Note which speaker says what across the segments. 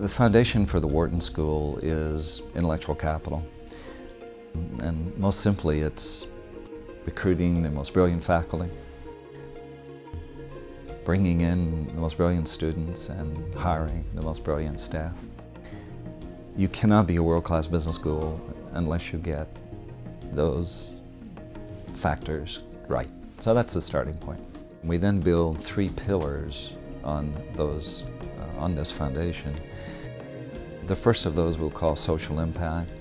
Speaker 1: The foundation for the Wharton School is intellectual capital. And most simply, it's recruiting the most brilliant faculty, bringing in the most brilliant students, and hiring the most brilliant staff. You cannot be a world-class business school unless you get those factors right. So that's the starting point. We then build three pillars on those, on this foundation. The first of those we'll call social impact,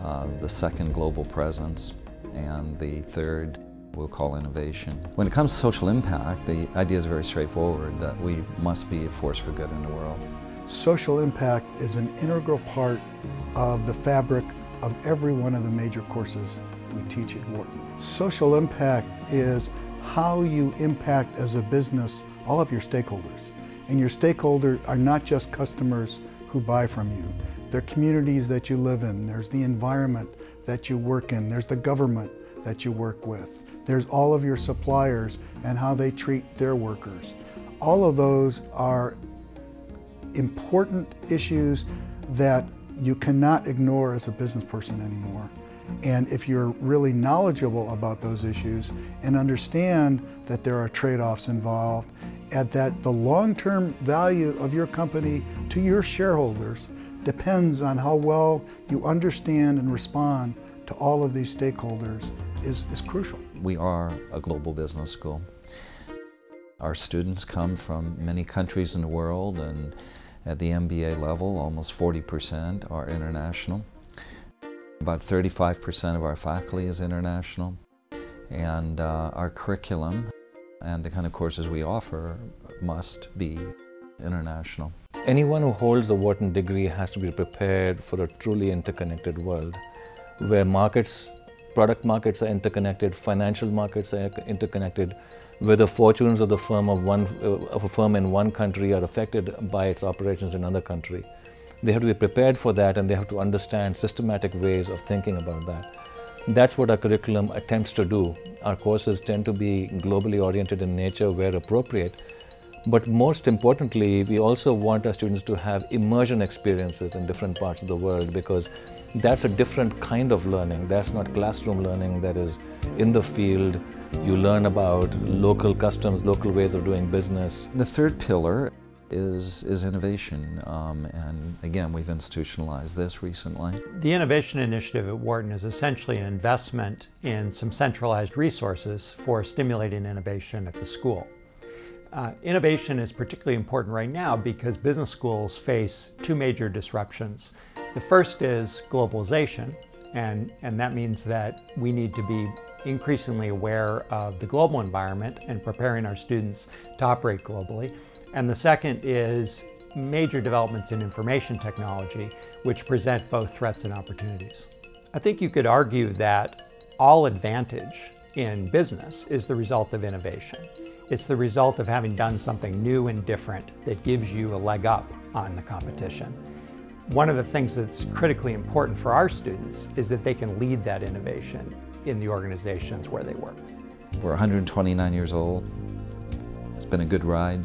Speaker 1: uh, the second global presence, and the third we'll call innovation. When it comes to social impact, the idea is very straightforward, that we must be a force for good in the world.
Speaker 2: Social impact is an integral part of the fabric of every one of the major courses we teach at Wharton. Social impact is how you impact as a business all of your stakeholders. And your stakeholders are not just customers who buy from you. They're communities that you live in. There's the environment that you work in. There's the government that you work with. There's all of your suppliers and how they treat their workers. All of those are important issues that you cannot ignore as a business person anymore. And if you're really knowledgeable about those issues and understand that there are trade-offs involved and that the long-term value of your company to your shareholders depends on how well you understand and respond to all of these stakeholders is, is crucial.
Speaker 1: We are a global business school. Our students come from many countries in the world and at the MBA level, almost 40% are international. About 35% of our faculty is international, and uh, our curriculum and the kind of courses we offer must be international.
Speaker 3: Anyone who holds a Wharton degree has to be prepared for a truly interconnected world where markets, product markets are interconnected, financial markets are interconnected, where the fortunes of the firm of, one, of a firm in one country are affected by its operations in another country. They have to be prepared for that and they have to understand systematic ways of thinking about that. That's what our curriculum attempts to do. Our courses tend to be globally oriented in nature where appropriate. But most importantly, we also want our students to have immersion experiences in different parts of the world because that's a different kind of learning. That's not classroom learning that is in the field. You learn about local customs, local ways of doing business.
Speaker 1: The third pillar is, is innovation. Um, and again, we've institutionalized this recently.
Speaker 4: The Innovation Initiative at Wharton is essentially an investment in some centralized resources for stimulating innovation at the school. Uh, innovation is particularly important right now because business schools face two major disruptions. The first is globalization, and, and that means that we need to be increasingly aware of the global environment and preparing our students to operate globally. And the second is major developments in information technology, which present both threats and opportunities. I think you could argue that all advantage in business is the result of innovation. It's the result of having done something new and different that gives you a leg up on the competition. One of the things that's critically important for our students is that they can lead that innovation in the organizations where they work.
Speaker 1: We're 129 years old. It's been a good ride.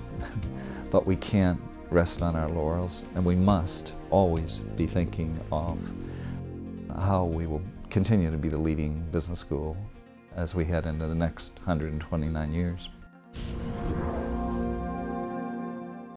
Speaker 1: But we can't rest on our laurels, and we must always be thinking of how we will continue to be the leading business school as we head into the next 129 years.